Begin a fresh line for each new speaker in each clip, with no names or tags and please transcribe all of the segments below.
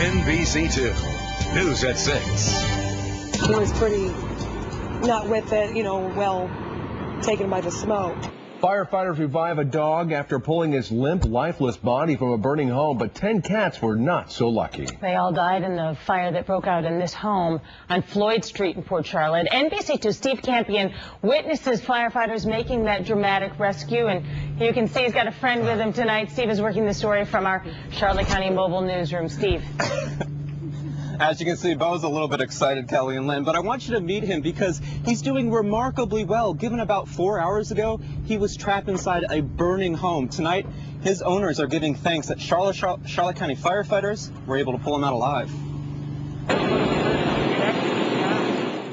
NBC2. News at 6.
He was pretty not with it, you know, well taken by the smoke.
Firefighters revive a dog after pulling his limp, lifeless body from a burning home, but 10 cats were not so lucky.
They all died in the fire that broke out in this home on Floyd Street in Port Charlotte. NBC2 Steve Campion witnesses firefighters making that dramatic rescue, and you can see he's got a friend with him tonight. Steve is working the story from our Charlotte County Mobile Newsroom. Steve.
As you can see, Bo's a little bit excited, Kelly and Lynn, but I want you to meet him because he's doing remarkably well. Given about four hours ago, he was trapped inside a burning home. Tonight, his owners are giving thanks that Charlotte, Charlotte County firefighters were able to pull him out alive.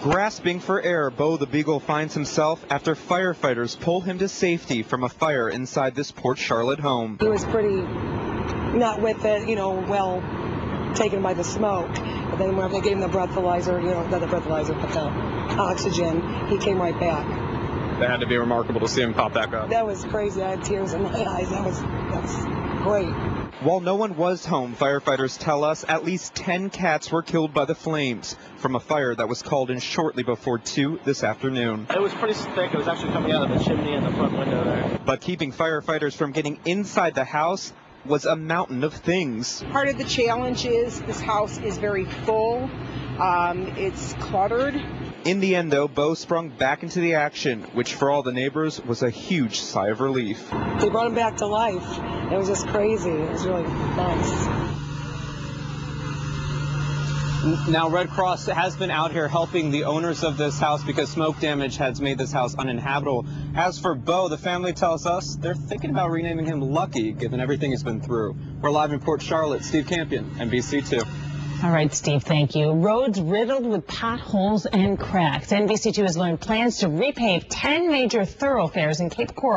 Grasping for air, Bo the Beagle finds himself after firefighters pull him to safety from a fire inside this Port Charlotte home.
He was pretty not with it, you know, well taken by the smoke. But then when they gave him the breathalyzer, you know, not the breathalyzer, but the oxygen, he came right back.
That had to be remarkable to see him pop back up.
That was crazy. I had tears in my eyes. That was, that was great.
While no one was home, firefighters tell us at least 10 cats were killed by the flames from a fire that was called in shortly before 2 this afternoon.
It was pretty thick. It was actually coming out of the chimney in the front window there.
But keeping firefighters from getting inside the house was a mountain of things.
Part of the challenge is this house is very full. Um, it's cluttered.
In the end, though, Bo sprung back into the action, which for all the neighbors was a huge sigh of relief.
They brought him back to life. It was just crazy. It was really nice.
Now, Red Cross has been out here helping the owners of this house because smoke damage has made this house uninhabitable. As for Bo, the family tells us they're thinking about renaming him Lucky, given everything he's been through. We're live in Port Charlotte. Steve Campion, NBC2.
All right, Steve, thank you. Roads riddled with potholes and cracks. NBC2 has learned plans to repave 10 major thoroughfares in Cape Coral.